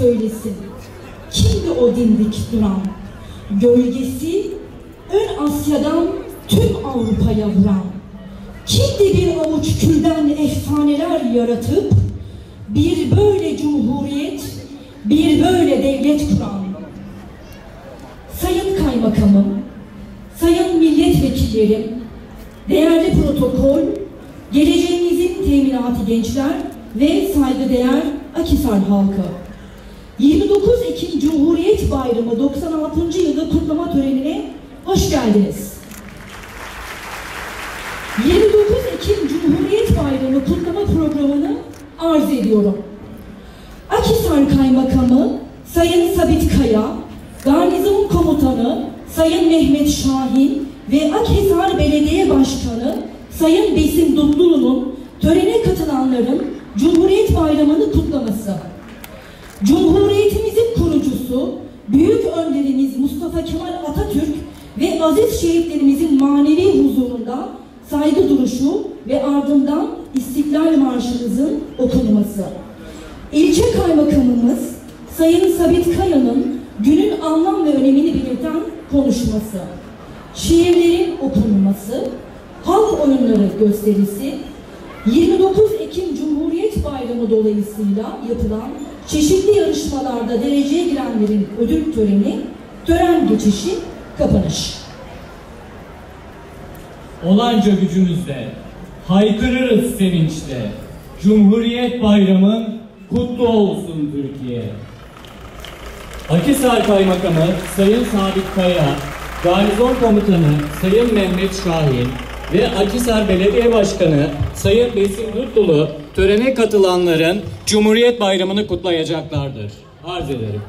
söylesin. Kimdi o dimdik duran? Gölgesi ön Asya'dan tüm Avrupa'ya vuran. Katılanların Cumhuriyet Bayramı'nı kutlaması. Cumhuriyetimizin kurucusu, büyük önderimiz Mustafa Kemal Atatürk ve aziz şehitlerimizin manevi huzurunda saygı duruşu ve ardından İstiklal Marşımızın okunması. İlçe Kaymakamımız Sayın Sabit Kaya'nın günün anlam ve önemini belirten konuşması, şiirlerin okunması, halk oyunları gösterisi, 29 Ekim Cumhuriyet Bayramı dolayısıyla yapılan çeşitli yarışmalarda dereceye girenlerin ödül töreni, tören geçişi, kapanış. Olanca gücümüzle, haykırırız sevinçle. Cumhuriyet Bayramı kutlu olsun Türkiye. Akisar Kaymakamı Sayın Sabit Kaya, Garnizon Komutanı Sayın Mehmet Şahin ve Akisar Belediye Başkanı Sayın Besim Dutlulu törene katılanların Cumhuriyet Bayramı'nı kutlayacaklardır. Arz ederim.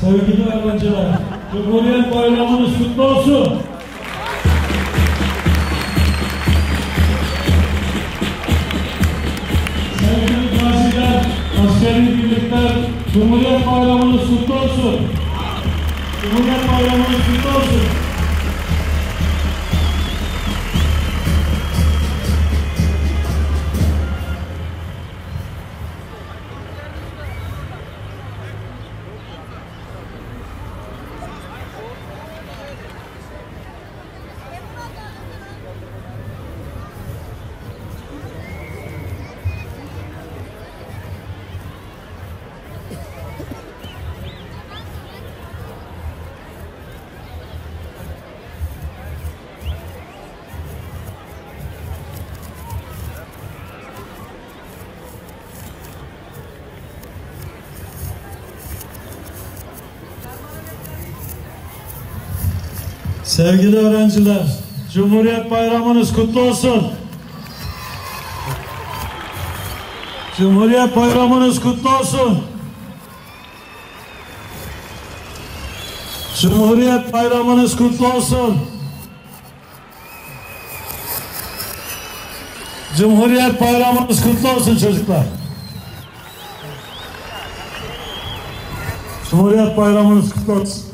Sevgili öğrenciler, Cumhuriyet Bayramınız kutlu olsun. Sevgili gaziler, askeri Cumhuriyet Bayramınız kutlu olsun. Cumhuriyet Bayramınız kutlu olsun. Sevgili öğrenciler, Cumhuriyet Bayramınız kutlu olsun. Cumhuriyet Bayramınız kutlu olsun. Cumhuriyet Bayramınız kutlu olsun. Cumhuriyet Bayramınız kutlu olsun çocuklar. Cumhuriyet Bayramınız kutlu olsun.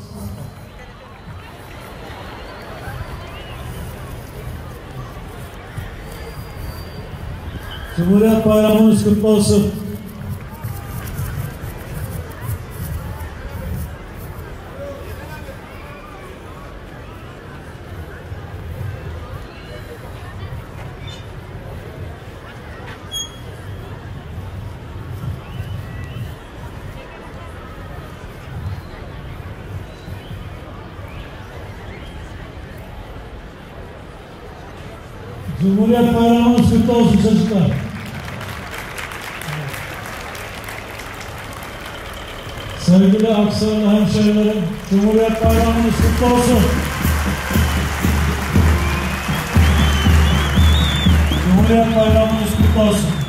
Cumhuriyet Bayramınız kutlu olsun. Cumhuriyet Bayramınız kutlu olsun çocuklar. Sevgili Aksaraylı hemşehrilerim, Cumhuriyet Bayramınız kutlu olsun. Cumhuriyet Bayramınız kutlu olsun.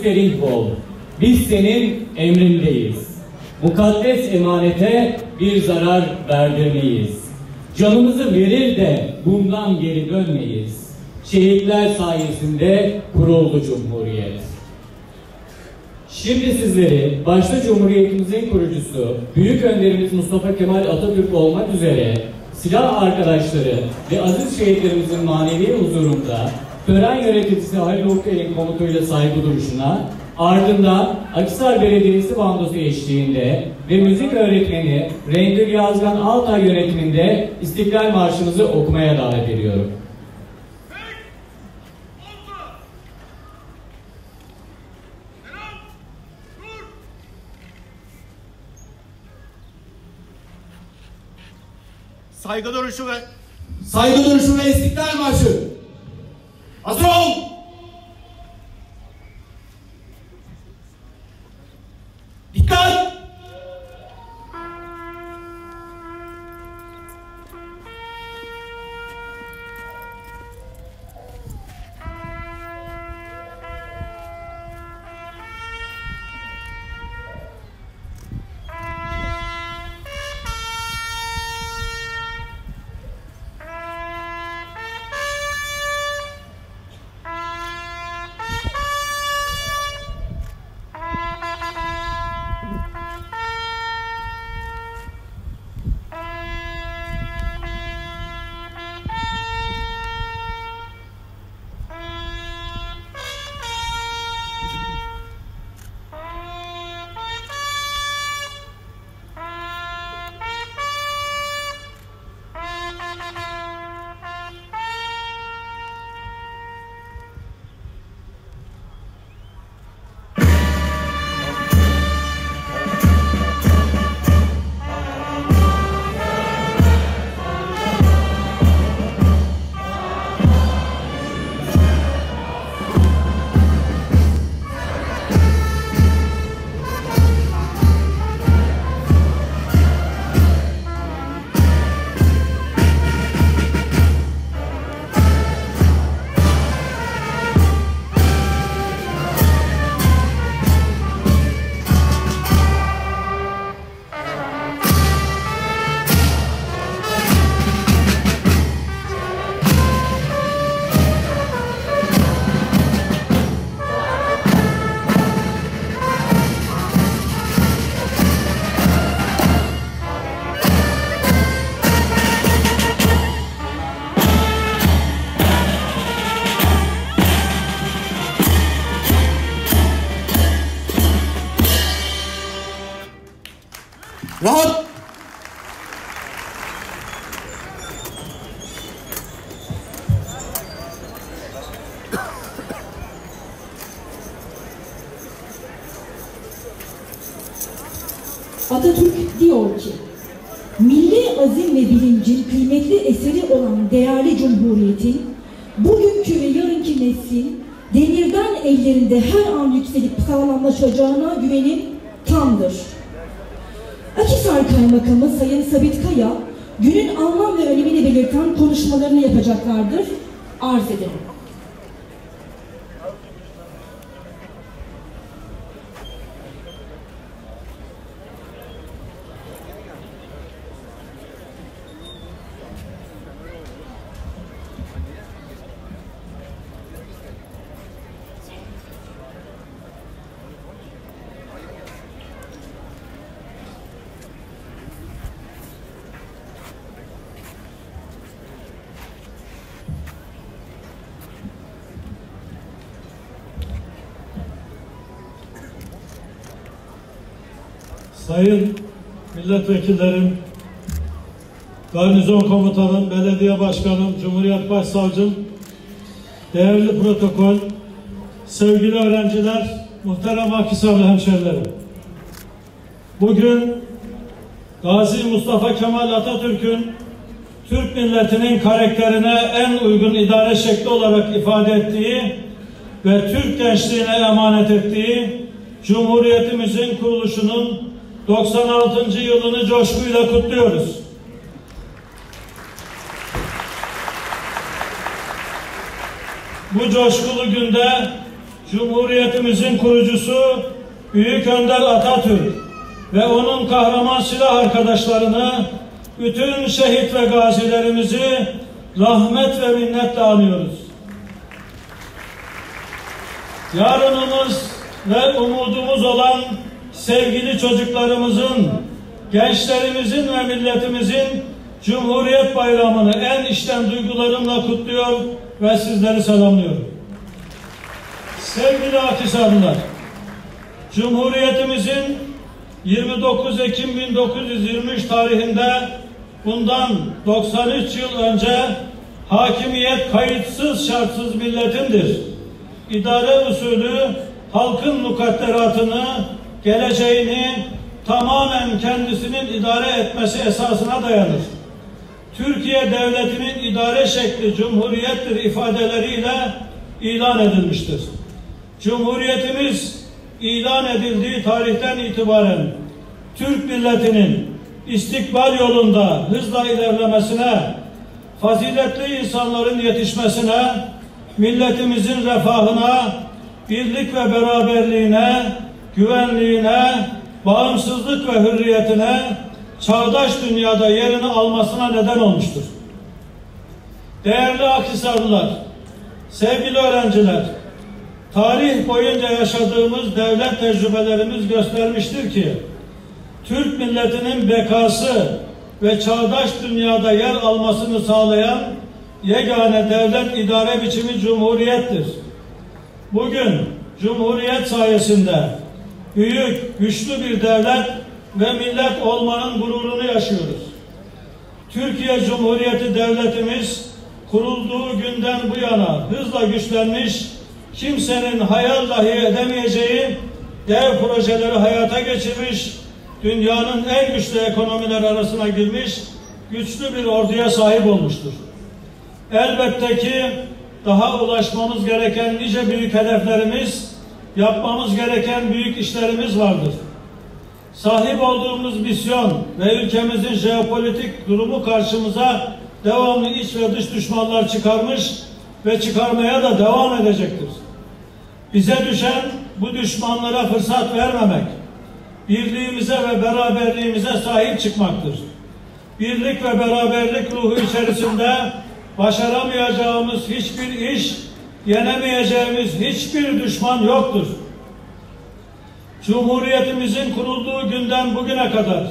Müsterih ol. Biz senin emrindeyiz. Mukaddes emanete bir zarar verdirmeyiz. Canımızı verir de bundan geri dönmeyiz. Şehitler sayesinde kuruldu Cumhuriyet. Şimdi sizleri başta Cumhuriyetimizin kurucusu, büyük önderimiz Mustafa Kemal Atatürk olmak üzere silah arkadaşları ve aziz şehitlerimizin manevi huzurunda tören yöneticisi Halil Urkay'ın komutuyla saygı duruşuna, ardından Akisar Belediyesi bandosu eşliğinde ve müzik öğretmeni Rengül Yazgan Altay yönetiminde İstiklal Marşımızı okumaya davet ediyorum. Saygı duruşu ve saygı duruşu ve istiklal marşı. Hazır değerli cumhuriyetin, bugünkü ve yarınki neslin demirden ellerinde her an yükselip sağlamlaşacağına güvenim tamdır. Akisar Kaymakamı Sayın Sabit Kaya, günün anlam ve önemini belirten konuşmalarını yapacaklardır. Arz ederim. Sayın milletvekillerim, garnizon komutanım, belediye başkanım, Cumhuriyet Başsavcım, değerli protokol, sevgili öğrenciler, muhterem Akhisarlı hemşerilerim. Bugün Gazi Mustafa Kemal Atatürk'ün Türk milletinin karakterine en uygun idare şekli olarak ifade ettiği ve Türk gençliğine emanet ettiği Cumhuriyetimizin kuruluşunun 96. yılını coşkuyla kutluyoruz. Bu coşkulu günde Cumhuriyetimizin kurucusu Büyük Önder Atatürk ve onun kahraman silah arkadaşlarını, bütün şehit ve gazilerimizi rahmet ve minnetle anıyoruz. Yarınımız ve umudumuz olan sevgili çocuklarımızın, gençlerimizin ve milletimizin Cumhuriyet Bayramı'nı en içten duygularımla kutluyor ve sizleri selamlıyorum. Sevgili Akhisarlılar, Cumhuriyetimizin 29 Ekim 1923 tarihinde bundan 93 yıl önce hakimiyet kayıtsız şartsız milletindir. İdare usulü halkın mukadderatını, geleceğini tamamen kendisinin idare etmesi esasına dayanır. Türkiye Devleti'nin idare şekli cumhuriyettir ifadeleriyle ilan edilmiştir. Cumhuriyetimiz ilan edildiği tarihten itibaren Türk milletinin istikbal yolunda hızla ilerlemesine, faziletli insanların yetişmesine, milletimizin refahına, birlik ve beraberliğine, güvenliğine, bağımsızlık ve hürriyetine, çağdaş dünyada yerini almasına neden olmuştur. Değerli Akhisarlılar, sevgili öğrenciler, tarih boyunca yaşadığımız devlet tecrübelerimiz göstermiştir ki, Türk milletinin bekası ve çağdaş dünyada yer almasını sağlayan yegane devlet idare biçimi cumhuriyettir. Bugün cumhuriyet sayesinde büyük, güçlü bir devlet ve millet olmanın gururunu yaşıyoruz. Türkiye Cumhuriyeti devletimiz kurulduğu günden bu yana hızla güçlenmiş, kimsenin hayal dahi edemeyeceği dev projeleri hayata geçirmiş, dünyanın en güçlü ekonomiler arasına girmiş, güçlü bir orduya sahip olmuştur. Elbette ki daha ulaşmamız gereken nice büyük hedeflerimiz, yapmamız gereken büyük işlerimiz vardır. Sahip olduğumuz misyon ve ülkemizin jeopolitik durumu karşımıza devamlı iç ve dış düşmanlar çıkarmış ve çıkarmaya da devam edecektir. Bize düşen bu düşmanlara fırsat vermemek, birliğimize ve beraberliğimize sahip çıkmaktır. Birlik ve beraberlik ruhu içerisinde başaramayacağımız hiçbir iş, yenemeyeceğimiz hiçbir düşman yoktur. Cumhuriyetimizin kurulduğu günden bugüne kadar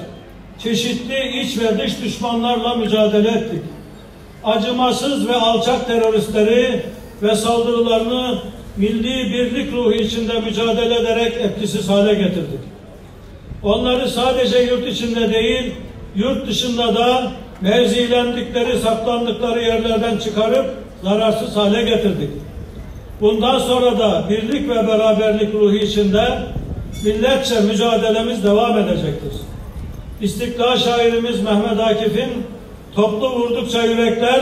çeşitli iç ve dış düşmanlarla mücadele ettik. Acımasız ve alçak teröristleri ve saldırılarını milli birlik ruhu içinde mücadele ederek etkisiz hale getirdik. Onları sadece yurt içinde değil, yurt dışında da mevzilendikleri, saklandıkları yerlerden çıkarıp zararsız hale getirdik. Bundan sonra da birlik ve beraberlik ruhu içinde milletçe mücadelemiz devam edecektir. İstiklal şairimiz Mehmet Akif'in toplu vurdukça yürekler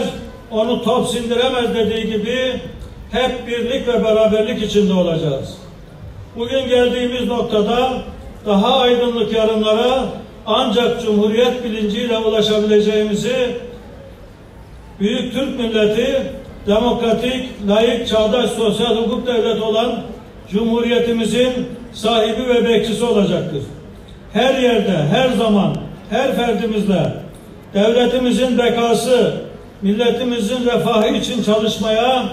onu top sindiremez dediği gibi hep birlik ve beraberlik içinde olacağız. Bugün geldiğimiz noktada daha aydınlık yarınlara ancak Cumhuriyet bilinciyle ulaşabileceğimizi Büyük Türk milleti demokratik, layık, çağdaş, sosyal hukuk devleti olan Cumhuriyetimizin sahibi ve bekçisi olacaktır. Her yerde, her zaman, her ferdimizle devletimizin bekası, milletimizin refahı için çalışmaya,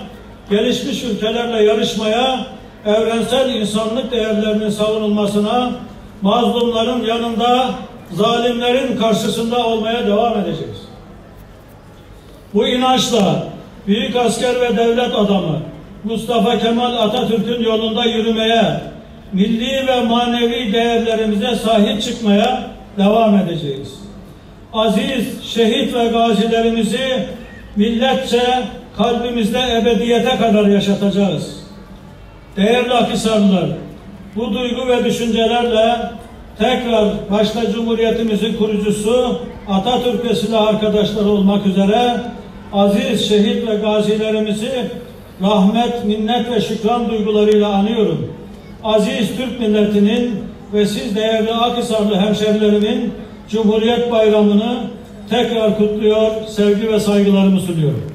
gelişmiş ülkelerle yarışmaya, evrensel insanlık değerlerinin savunulmasına, mazlumların yanında, zalimlerin karşısında olmaya devam edeceğiz. Bu inançla büyük asker ve devlet adamı Mustafa Kemal Atatürk'ün yolunda yürümeye, milli ve manevi değerlerimize sahip çıkmaya devam edeceğiz. Aziz şehit ve gazilerimizi milletçe kalbimizde ebediyete kadar yaşatacağız. Değerli Akhisarlılar, bu duygu ve düşüncelerle tekrar başta Cumhuriyetimizin kurucusu Atatürk ve silah arkadaşları olmak üzere aziz şehit ve gazilerimizi rahmet, minnet ve şükran duygularıyla anıyorum. Aziz Türk milletinin ve siz değerli Akhisarlı hemşerilerimin Cumhuriyet Bayramı'nı tekrar kutluyor, sevgi ve saygılarımı sunuyorum.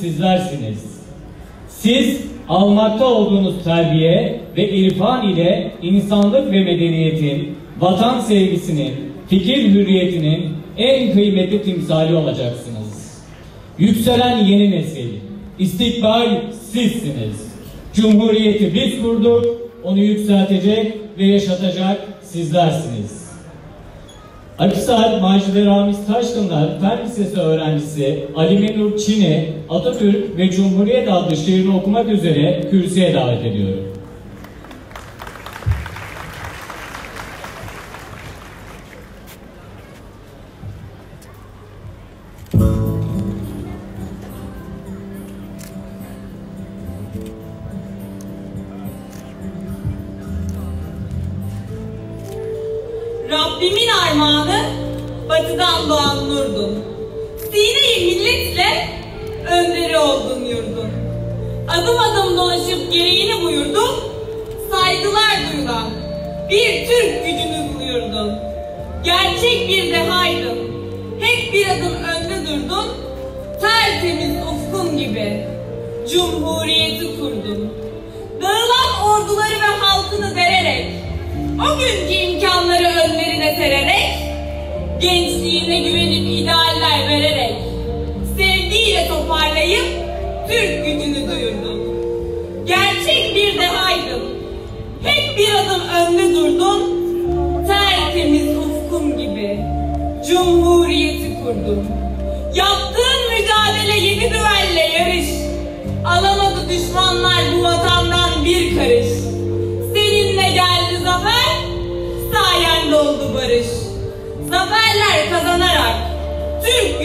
Sizlersiniz. Siz almakta olduğunuz terbiye ve irfan ile insanlık ve medeniyetin, vatan sevgisinin, fikir hürriyetinin en kıymetli timsali olacaksınız. Yükselen yeni nesil, istikbal sizsiniz. Cumhuriyeti biz kurduk, onu yükseltecek ve yaşatacak sizlersiniz. Akhisar Macide Ramiz Taşkınlar Fen Lisesi öğrencisi Ali Nur Çin'i Atatürk ve Cumhuriyet adlı şiirini okumak üzere kürsüye davet ediyorum.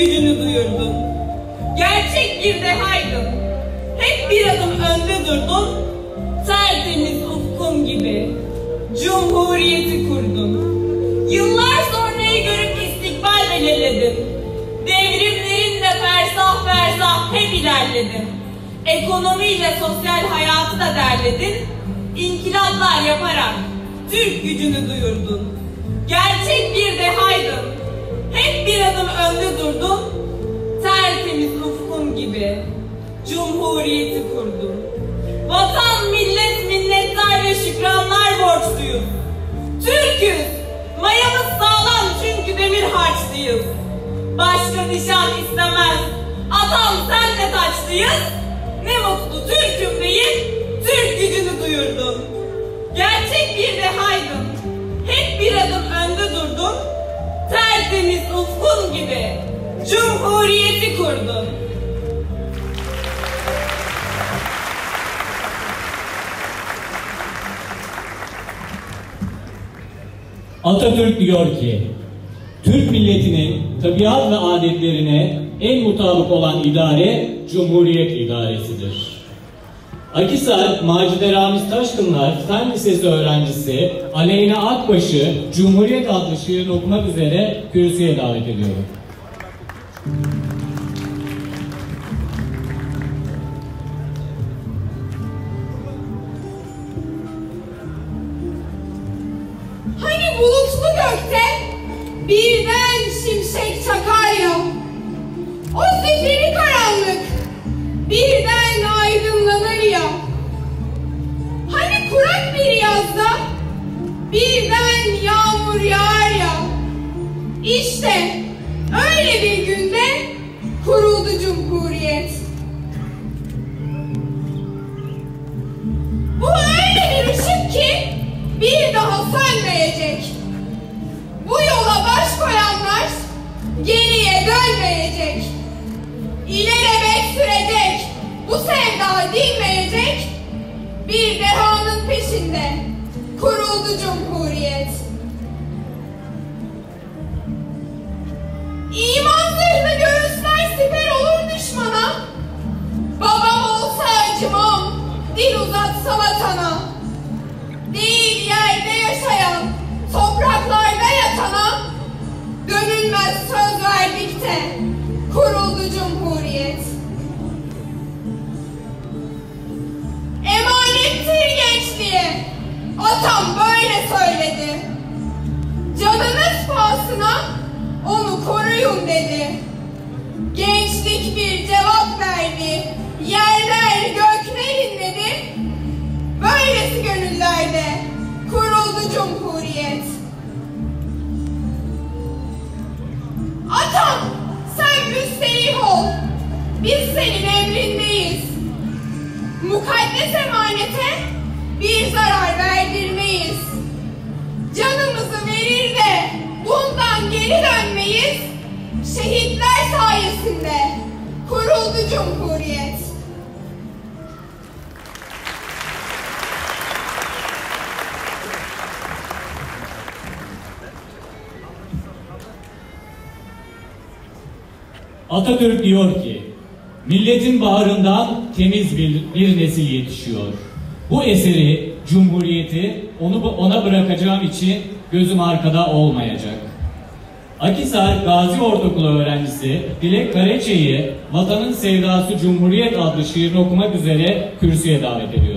Gücünü duyurdun. Gerçek bir dehaydın. Hep bir adım önde durdun. Tertemiz ufkun gibi. Cumhuriyeti kurdun. Yıllar sonrayı görüp istikbal belirledin. Devrimlerinle fersah fersah hep ilerledin. Ekonomiyle sosyal hayatı da derledin. İnkılaplar yaparak Türk gücünü duyurdun. Gerçek bir dehaydın. Hep bir adım önde durdun. Tertemiz ufkun gibi. Cumhuriyeti kurdun. Vatan, millet, minnettar ve şükranlar borçluyuz. Türk'üz. Mayamız sağlam çünkü demir harçlıyız. Başka nişan istemez. Atam sen de taçlıyız. Ne mutlu Türk'üm deyip Türk gücünü duyurdun. Gerçek bir dehaydın. Hep bir adım önde durdun. Tertemiz ufkun gibi. Cumhuriyeti kurdun. Atatürk diyor ki, Türk milletinin tabiat ve adetlerine en mutabık olan idare Cumhuriyet idaresidir. Akisar Macide Ramiz Taşkınlar Fen Lisesi öğrencisi Aleyna Akbaş'ı Cumhuriyet adlı şiirini okumak üzere kürsüye davet ediyorum. Hani bulutlu gökte birden şimşek çakar ya. O zifiri karanlık birden aydınlanır birden yağmur yağar ya. İşte öyle bir günde kuruldu Cumhuriyet. Bu öyle bir ışık ki bir daha sönmeyecek. Bu yola baş koyanlar geriye dönmeyecek. İlelebet sürecek. Bu sevda dinmeyecek. Bir dehanın peşinde kuruldu Cumhuriyet. İman zırhlı göğüsler siper olur düşmana. Babam olsa acımam, dil uzatsa vatana. Değil yerde yaşayan, topraklarda yatana. Dönülmez söz verdik de kuruldu cumhuriyet. Emanettir Canınız pahasına onu koruyun dedi. Gençlik bir cevap verdi. Yerler gökler inledi. Böylesi gönüllerde kuruldu cumhuriyet. Atam sen müsterih ol. Biz senin emrindeyiz. Mukaddes emanete bir zarar verdirmeyiz. Canımızı verir de bundan geri dönmeyiz. Şehitler sayesinde kuruldu cumhuriyet. Atatürk diyor ki, milletin baharından temiz bir, bir nesil yetişiyor. Bu eseri, cumhuriyeti onu ona bırakacağım için gözüm arkada olmayacak. Akisar Gazi Ortaokulu öğrencisi Dilek Karaçay'ı Vatanın Sevdası Cumhuriyet adlı şiirini okumak üzere kürsüye davet ediyorum.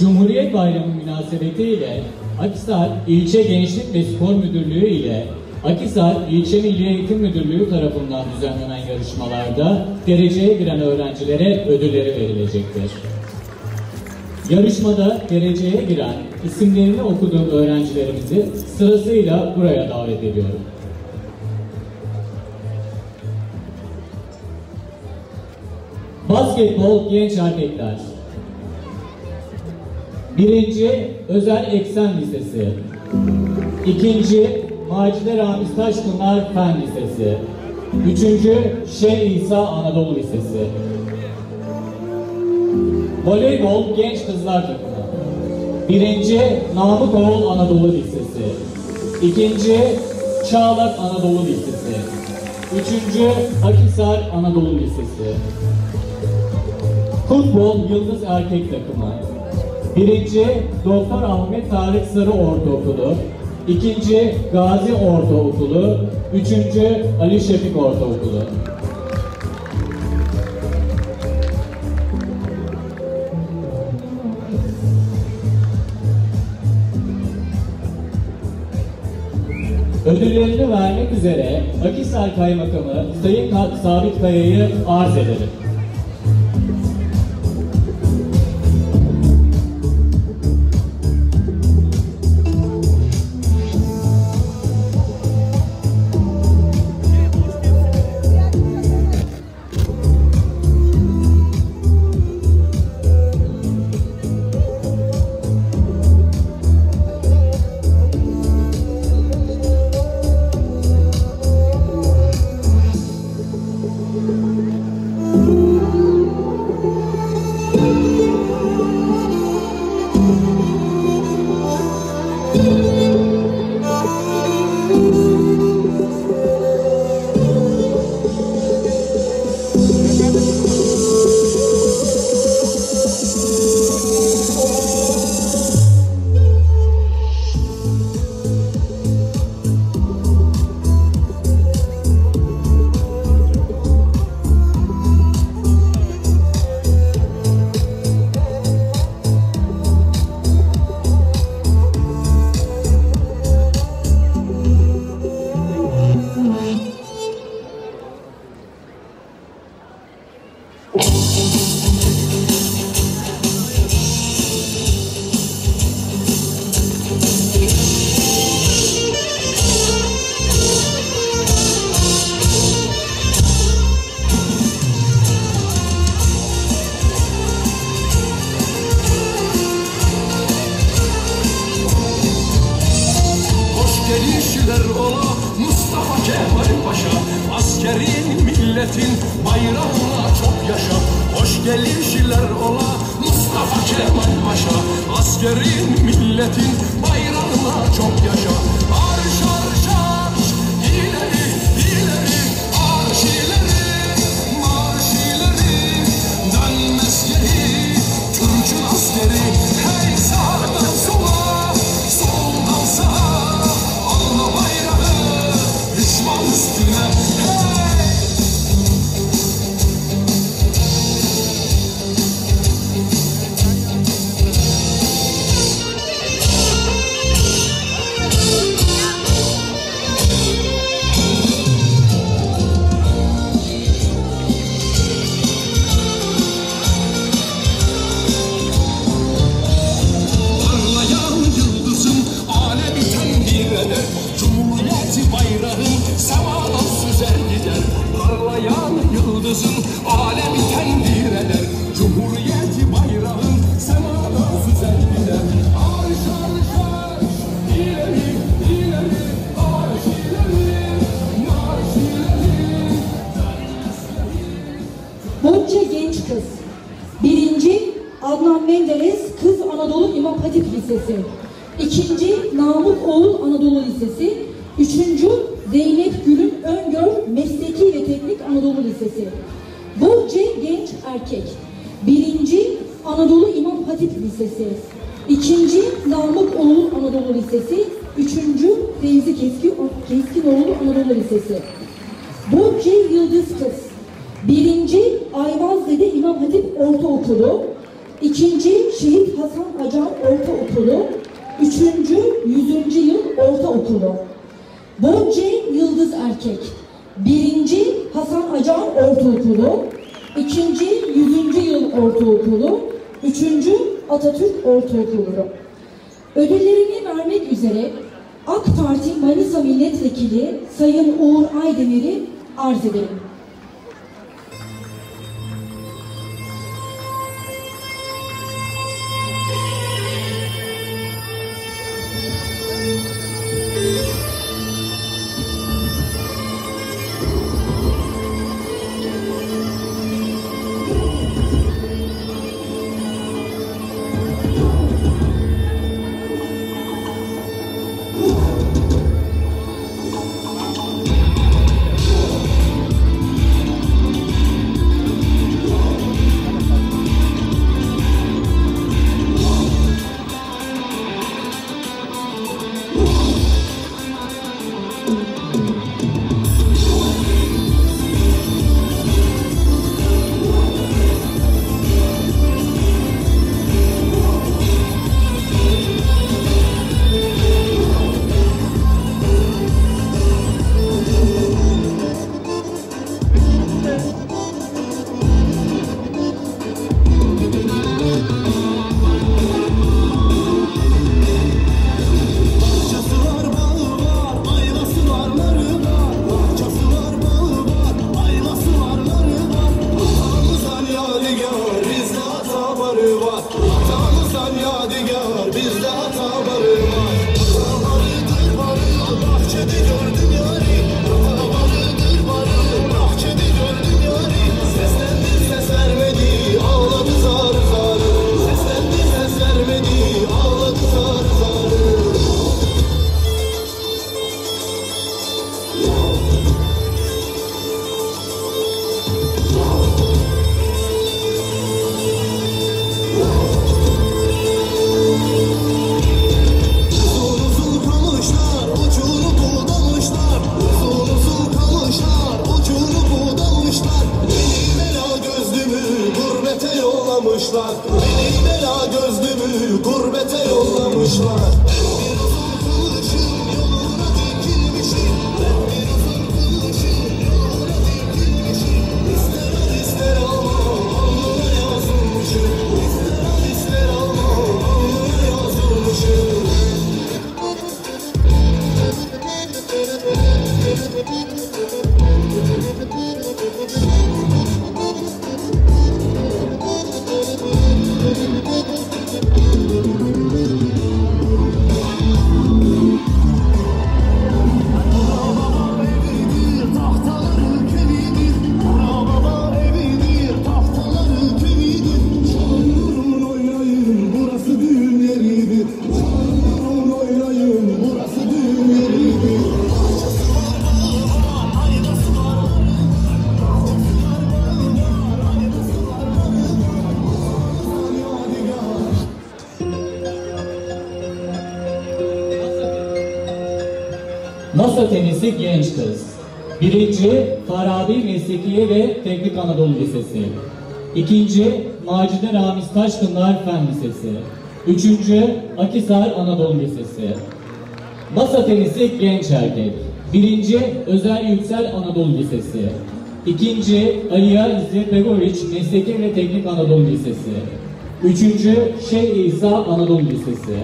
Cumhuriyet Bayramı münasebetiyle Akisar İlçe Gençlik ve Spor Müdürlüğü ile Akisar İlçe Milli Eğitim Müdürlüğü tarafından düzenlenen yarışmalarda dereceye giren öğrencilere ödülleri verilecektir. Yarışmada dereceye giren isimlerini okuduğum öğrencilerimizi sırasıyla buraya davet ediyorum. Basketbol genç erkekler. Birinci Özel Eksen Lisesi. İkinci Macide Ramiz Taşpınar Fen Lisesi. Üçüncü Şeyh İsa Anadolu Lisesi. Voleybol genç kızlar takımı. Birinci Namık Oğul Anadolu Lisesi. İkinci Çağlak Anadolu Lisesi. Üçüncü Akisar Anadolu Lisesi. Futbol Yıldız Erkek Takımı. Birinci Doktor Ahmet Tarık Sarı Ortaokulu. İkinci Gazi Ortaokulu. Üçüncü Ali Şefik Ortaokulu. Ödüllerini vermek üzere Akisar Kaymakamı Sayın Sabit Kaya'yı arz ederim. Masa tenisi genç kız. Birinci Farabi Meslekiye ve Teknik Anadolu Lisesi. İkinci Macide Ramiz Taşkınlar Fen Lisesi. Üçüncü Akisar Anadolu Lisesi. Masa tenisi genç erkek. Birinci Özel Yüksel Anadolu Lisesi. İkinci Aliya İzzet Begoviç Mesleki ve Teknik Anadolu Lisesi. Üçüncü Şeyh İsa Anadolu Lisesi.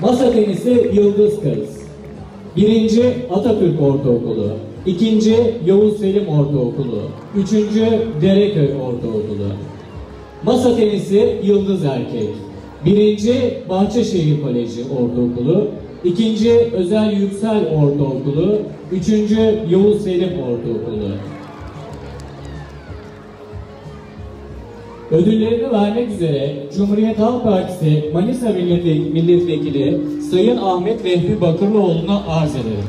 Masa tenisi Yıldız Kız. Birinci Atatürk Ortaokulu, ikinci Yavuz Selim Ortaokulu, üçüncü Dereköy Ortaokulu. Masa tenisi Yıldız Erkek. Birinci Bahçeşehir Koleji Ortaokulu, ikinci Özel Yüksel Ortaokulu, üçüncü Yavuz Selim Ortaokulu. Ödüllerini vermek üzere Cumhuriyet Halk Partisi Manisa Milletve- Milletvekili Sayın Ahmet Vehbi Bakırlıoğlu'na arz ederim.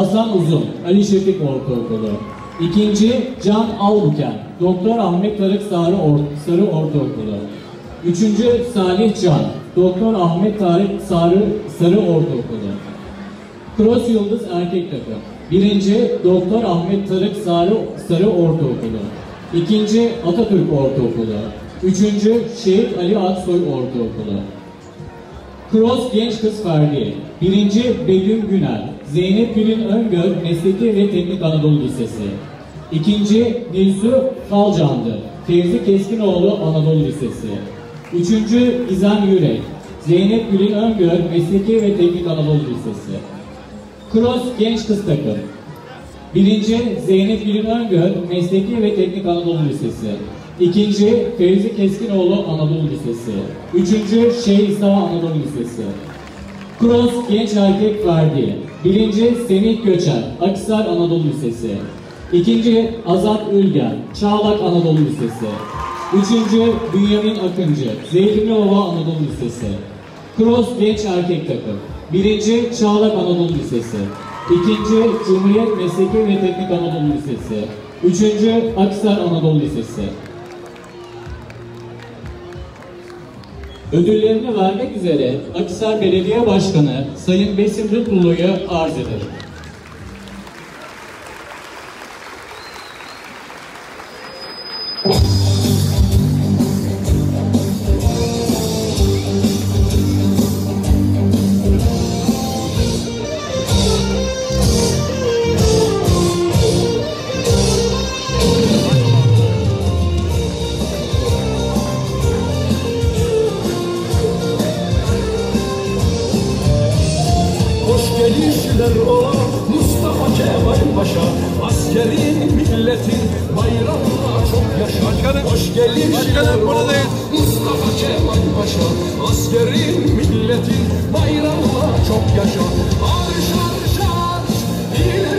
Hasan Uzun, Ali Şefik Ortaokulu. İkinci Can Albuken, Doktor Ahmet Tarık Sarı, Or Sarı Ortaokulu. Üçüncü Salih Can, Doktor Ahmet Tarık Sarı, Sarı Ortaokulu. Cross Yıldız Erkek Takım. Birinci Doktor Ahmet Tarık Sarı, Sarı Ortaokulu. İkinci Atatürk Ortaokulu. Üçüncü Şehit Ali Aksoy Ortaokulu. Cross Genç Kız Ferdi. Birinci Begüm Günel. Zeynep Gül'ün Öngör Mesleki ve Teknik Anadolu Lisesi. İkinci Nilsu Falcandı. Fevzi Keskinoğlu Anadolu Lisesi. Üçüncü İzem Yürek. Zeynep Gül'ün Öngör Mesleki ve Teknik Anadolu Lisesi. Cross Genç Kız Takım. Birinci Zeynep Gülün Öngör Mesleki ve Teknik Anadolu Lisesi. İkinci Fevzi Keskinoğlu Anadolu Lisesi. Üçüncü Şeyh İsa Anadolu Lisesi. Cross Genç Erkek Ferdi. Birinci Semih Göçer Akisar Anadolu Lisesi. İkinci Azat Ülgen Çağlak Anadolu Lisesi. Üçüncü Bünyamin Akıncı Zeytinliova Anadolu Lisesi. Cross Genç Erkek Takım. Birinci Çağlak Anadolu Lisesi. İkinci Cumhuriyet Mesleki ve Teknik Anadolu Lisesi. Üçüncü Akisar Anadolu Lisesi. Ödüllerini vermek üzere Akisar Belediye Başkanı Sayın Besim Rıtlıoğlu'yu arz ederim. Mustafa Kemal Paşa Askerin milletin bayrağına çok yaşa. Arş arş arş ileri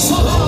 solo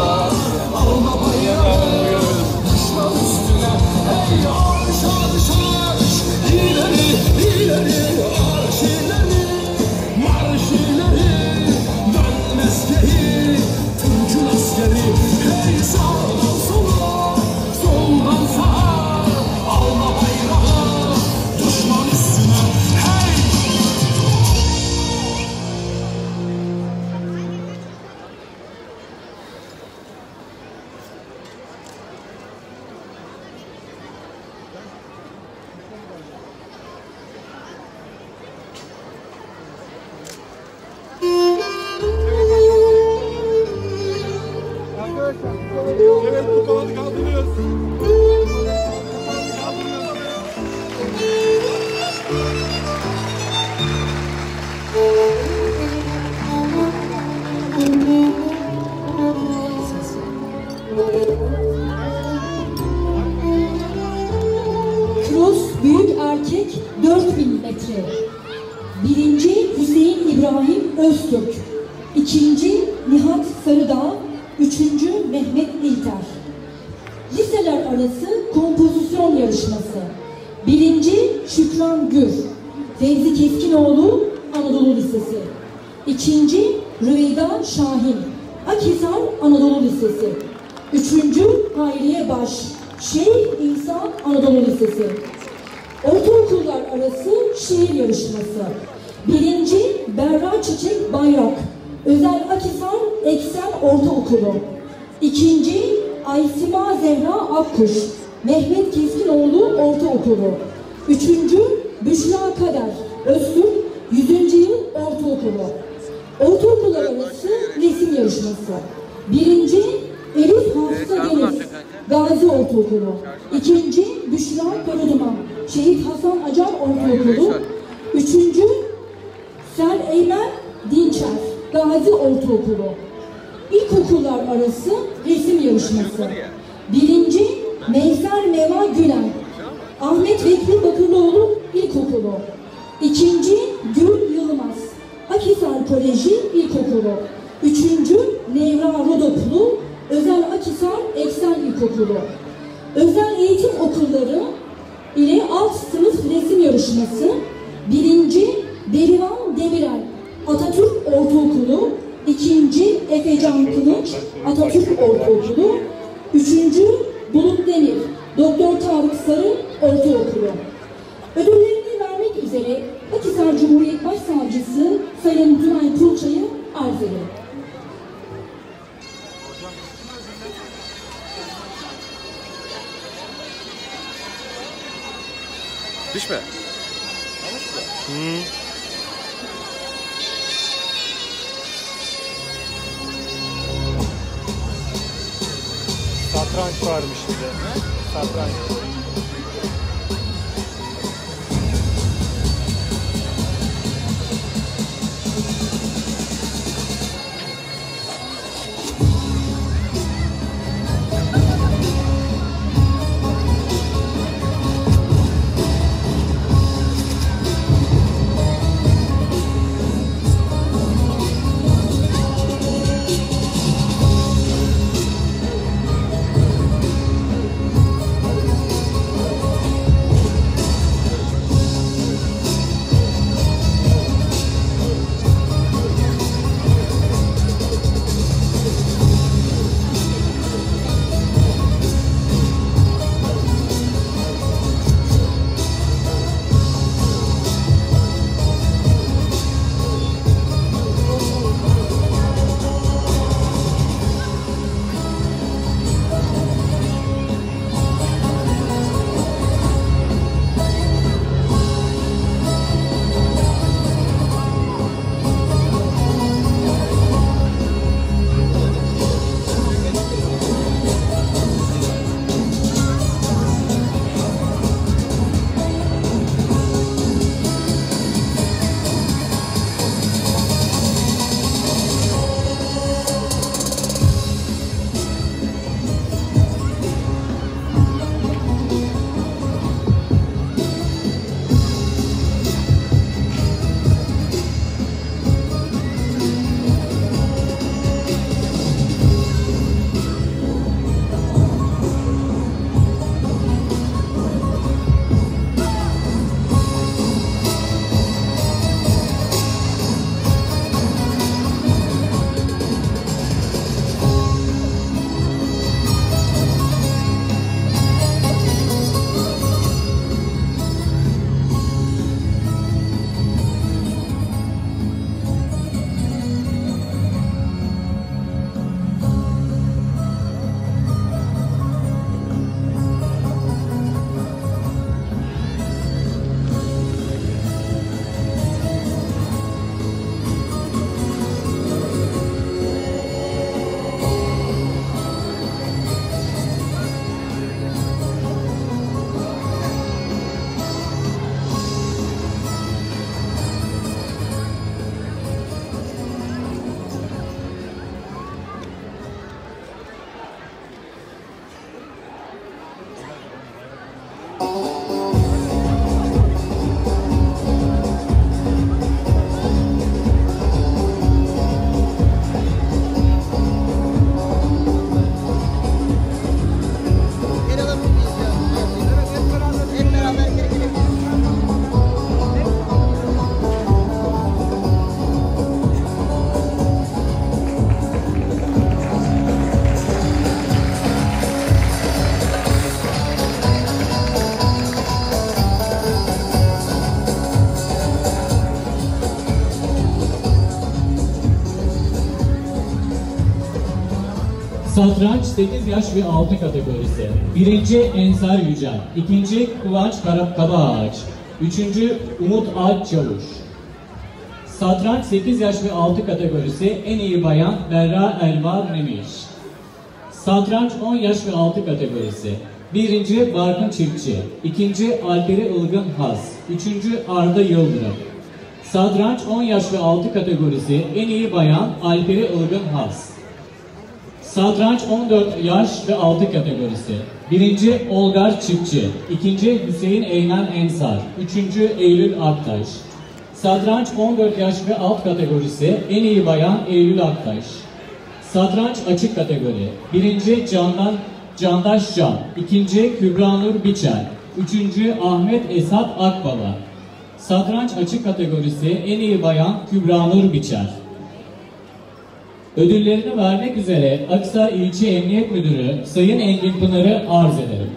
Berra Çiçek Bayrak, Özel Akisar Eksen Ortaokulu. İkinci Aysima Zehra Akkuş, Mehmet Keskinoğlu Ortaokulu. Üçüncü Büşra Kader, Öztürk 100. Yıl Ortaokulu. Ortaokullar arası resim yarışması. Birinci Elif Hafıza Deniz, Gazi Ortaokulu. İkinci Büşra Karaduman, Şehit Hasan Acar Ortaokulu. Üçüncü Sel Eymen Dinçer, Gazi Ortaokulu. İlkokullar arası resim yarışması. Birinci Meyser Meva Gülen, Ahmet Vekli Bakırlıoğlu İlkokulu. İkinci Gül Yılmaz, Akisar Koleji İlkokulu. Üçüncü Nevra Rodoplu, Özel Akisar Eksen İlkokulu. Özel eğitim okulları ile alt sınıf resim yarışması. Birinci Berivan Demirel, Atatürk Ortaokulu. İkinci Efecan Kılıç, Atatürk Ortaokulu. Üçüncü Bulut Demir, Doktor Tarık Sarı Ortaokulu. Ödüllerini vermek üzere Akisar Cumhuriyet Başsavcısı Sayın Tunay Tulçay'ı arz ederim. Düşme. Hı. Satranç varmış bir de. Satranç. Satranç 8 yaş ve altı kategorisi. Birinci Ensar Yücel. ikinci Kıvanç Kabaağaç. Üçüncü Umut Alp Çavuş. Satranç 8 yaş ve altı kategorisi en iyi bayan Berra Elva Memiş. Satranç 10 yaş ve altı kategorisi. Birinci Barkın Çiftçi. ikinci Alperi Ilgın Has. Üçüncü Arda Yıldırım. Satranç 10 yaş ve altı kategorisi en iyi bayan Alperi Ilgın Has. Satranç 14 yaş ve altı kategorisi. Birinci Olgar Çiftçi. ikinci Hüseyin Eymen Ensar. Üçüncü Eylül Aktaş. Satranç 14 yaş ve alt kategorisi en iyi bayan Eylül Aktaş. Satranç açık kategori. Birinci Candan Candaş Can. ikinci Kübra Nur Biçer. Üçüncü Ahmet Esat Akbaba. Satranç açık kategorisi en iyi bayan Kübra Nur Biçer. Ödüllerini vermek üzere Akhisar İlçe Emniyet Müdürü Sayın Engin Pınar'ı arz ederim.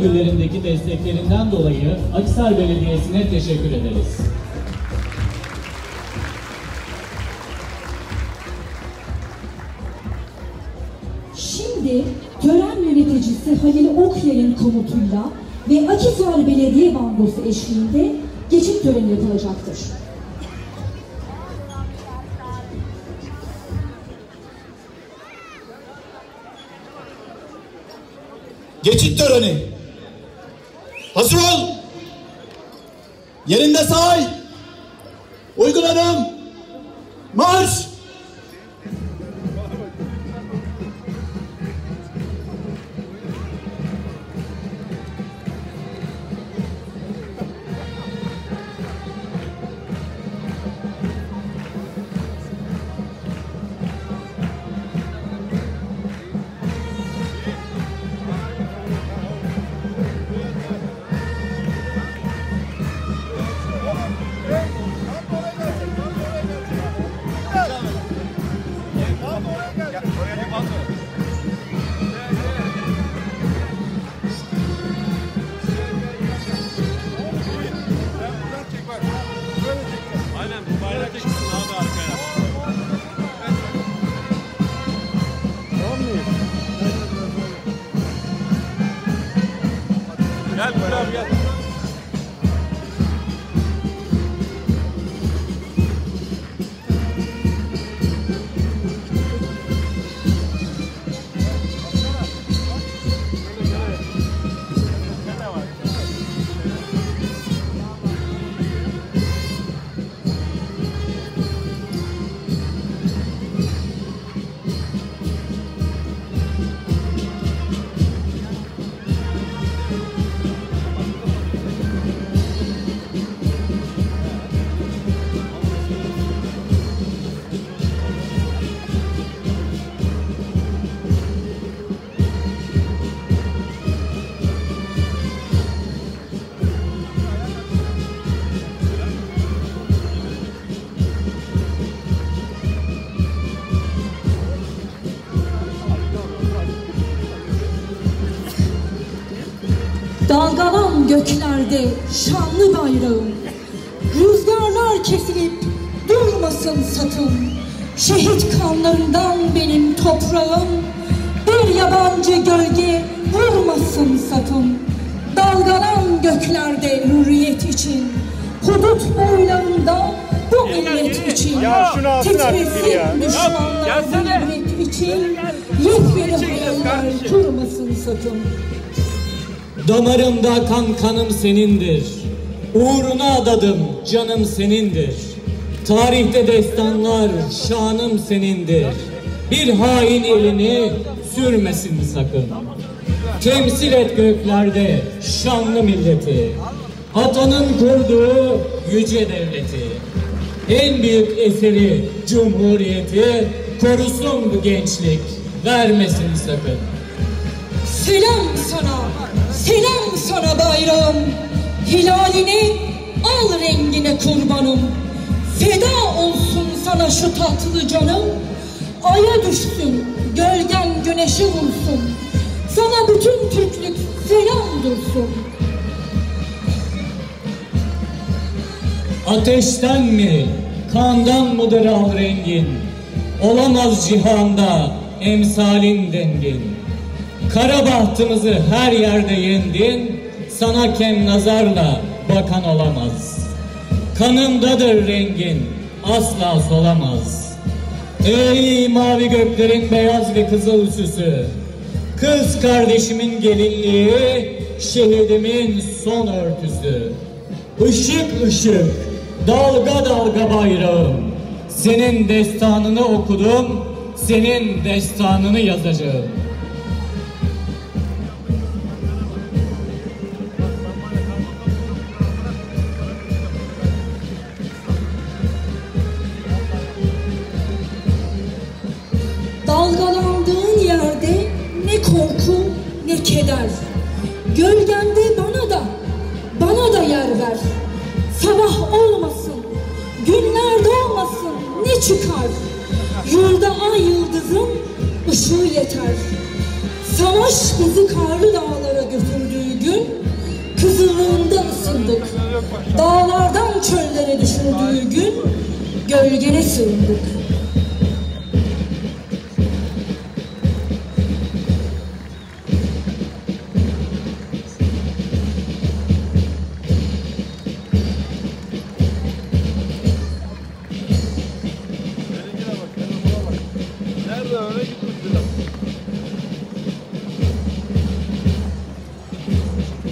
Ödüllerindeki desteklerinden dolayı Akhisar Belediyesi'ne teşekkür ederiz. Şimdi tören yöneticisi Halil Okyay'ın komutuyla ve Akhisar Belediye Bandosu eşliğinde geçit töreni yapılacaktır. Geçit töreni. Hazır ol. Yerinde say. Uygularım. Marş. Göklerde şanlı bayrağım. Rüzgarlar kesilip durmasın sakın. Şehit kanlarından benim toprağım. Bir yabancı gölge vurmasın sakın. Dalgalan göklerde hürriyet için. Hudut boylarında bu millet için. Ya şunu alsın artık biri ya. düşmanlar için. Yepyeni hayaller kurmasın sakın. Damarımda kan kanım senindir. Uğruna adadım canım senindir. Tarihte destanlar şanım senindir. Bir hain elini sürmesin sakın. Temsil et göklerde şanlı milleti. Atanın kurduğu yüce devleti. En büyük eseri cumhuriyeti korusun bu gençlik. Vermesin sakın. Selam sana bayrağım. Hilalini al rengine kurbanım. Feda olsun sana şu tatlı canım. Aya düşsün, gölgen güneşe vursun. Sana bütün Türklük selam dursun. Ateşten mi, kandan mıdır al rengin? Olamaz cihanda emsalin dengin. Kara bahtımızı her yerde yendin, sana kem nazarla bakan olamaz. Kanındadır rengin, asla solamaz. Ey mavi göklerin beyaz ve kızıl süsü, kız kardeşimin gelinliği, şehidimin son örtüsü. Işık ışık, dalga dalga bayrağım. Senin destanını okudum, senin destanını yazacağım.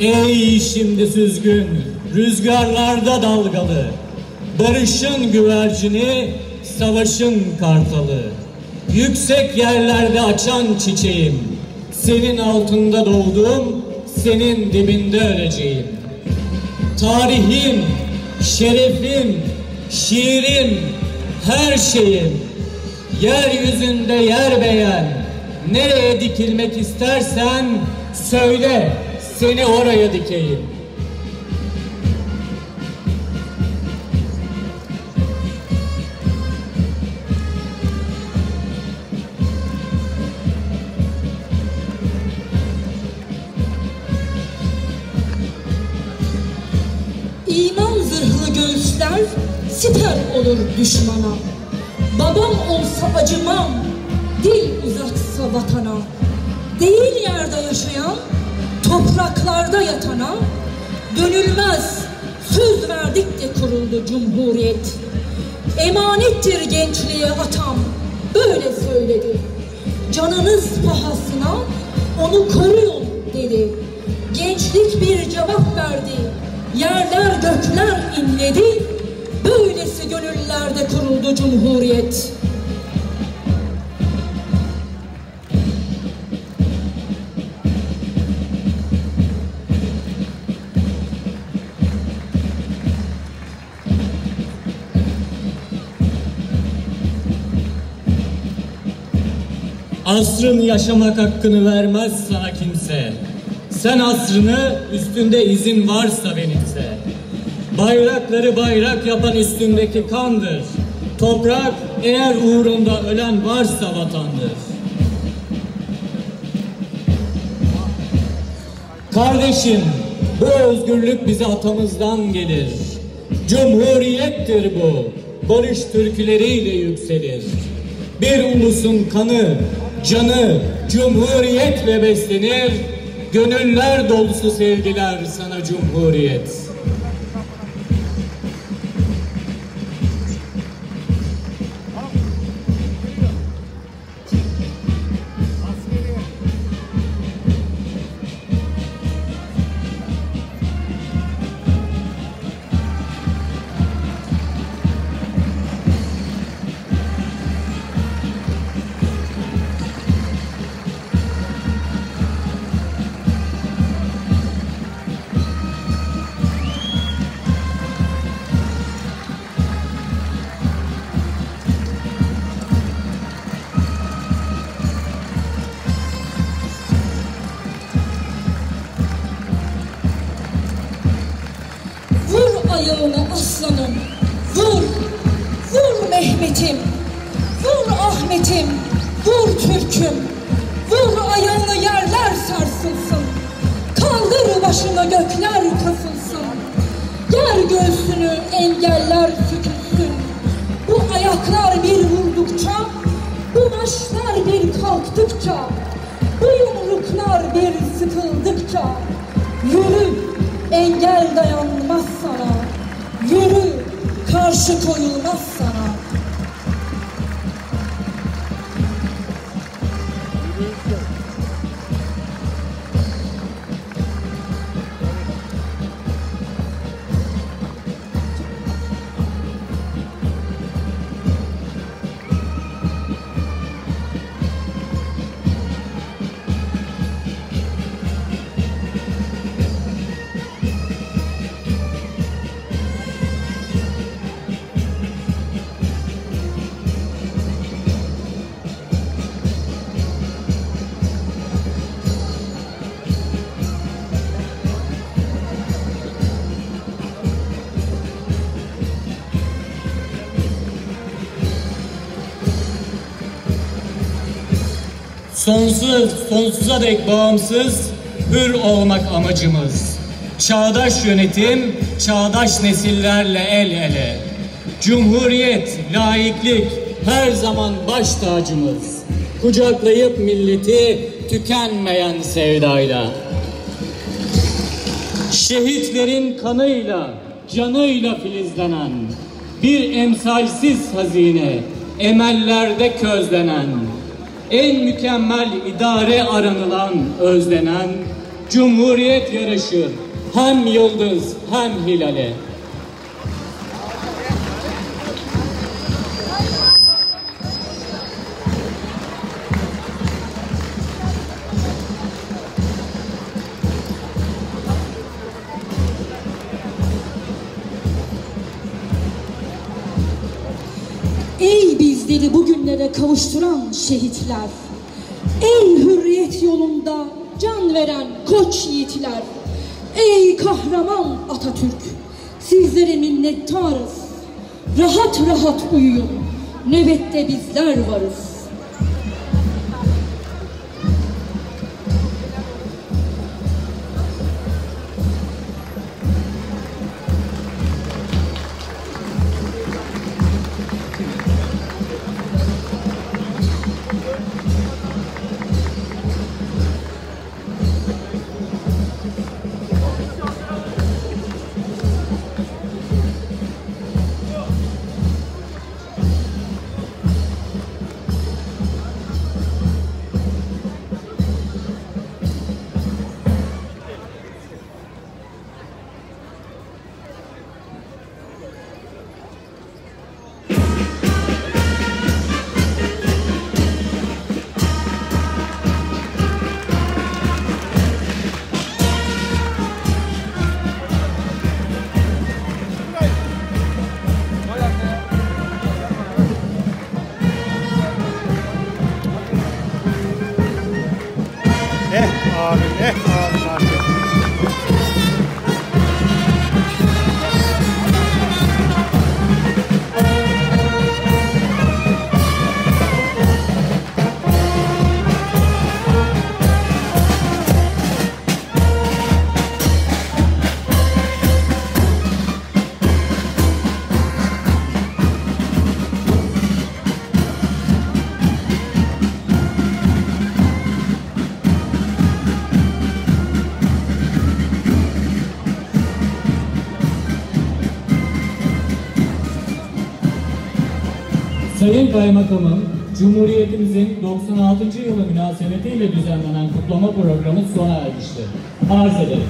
Ey şimdi süzgün, rüzgarlarda dalgalı, barışın güvercini, savaşın kartalı. Yüksek yerlerde açan çiçeğim, senin altında doğdum, senin dibinde öleceğim. Tarihim, şerefim, şiirim, her şeyim, yeryüzünde yer beğen, nereye dikilmek istersen söyle, seni oraya dikeyim. İman zırhlı göğüsler siper olur düşmana. Babam olsa acımam, dil uzatsa vatana. Değil yerde yaşayan, topraklarda yatana. Dönülmez, söz verdik de kuruldu cumhuriyet. Emanettir gençliğe atam, böyle söyledi. Canınız pahasına onu koruyun dedi. Gençlik bir cevap verdi. Yerler gökler inledi. Böylesi gönüllerde kuruldu cumhuriyet. Asrın yaşamak hakkını vermez sana kimse. Sen asrını üstünde izin varsa benimse. Bayrakları bayrak yapan üstündeki kandır. Toprak eğer uğrunda ölen varsa vatandır. Kardeşim Bu özgürlük bize atamızdan gelir. Cumhuriyettir bu. Barış türküleriyle yükselir. Bir ulusun kanı, canı cumhuriyetle beslenir. Gönüller dolusu sevgiler sana cumhuriyet. Sonsuz, sonsuza dek bağımsız, hür olmak amacımız. Çağdaş yönetim, çağdaş nesillerle el ele. Cumhuriyet, laiklik her zaman baş tacımız. Kucaklayıp milleti tükenmeyen sevdayla. Şehitlerin kanıyla, canıyla filizlenen, bir emsalsiz hazine, emellerde közlenen, en mükemmel idare aranılan, özlenen, Cumhuriyet yaraşır hem yıldız hem hilale. Bugünlere kavuşturan şehitler, ey hürriyet yolunda can veren koç yiğitler, ey kahraman Atatürk, sizlere minnettarız. Rahat rahat uyuyun, nöbette bizler varız. Kaymakamım, Cumhuriyetimizin 96. yılı münasebetiyle düzenlenen kutlama programı sona ermiştir. Arz ederim.